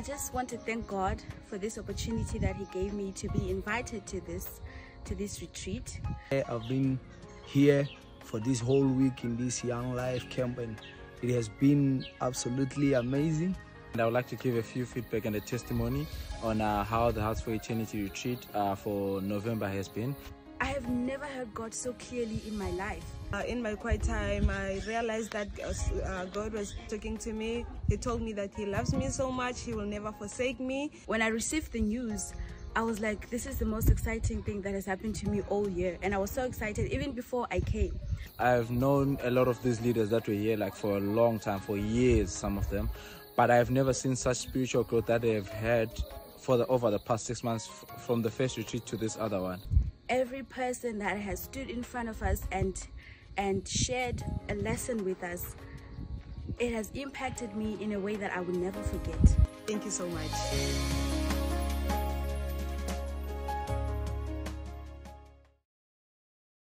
I just want to thank God for this opportunity that He gave me to be invited to this to this retreat. I've been here for this whole week in this Young Life camp and it has been absolutely amazing. And I would like to give a few feedback and a testimony on uh, how the Hearts for Eternity retreat uh, for November has been. I have never heard God so clearly in my life. Uh, in my quiet time, I realized that uh, God was talking to me. He told me that He loves me so much, He will never forsake me. When I received the news, I was like, this is the most exciting thing that has happened to me all year. And I was so excited even before I came. I've known a lot of these leaders that were here like for a long time, for years, some of them. But I've never seen such spiritual growth that they've had for the over the past six months from the first retreat to this other one. Every person that has stood in front of us and and shared a lesson with us, it has impacted me in a way that I will never forget. Thank you so much.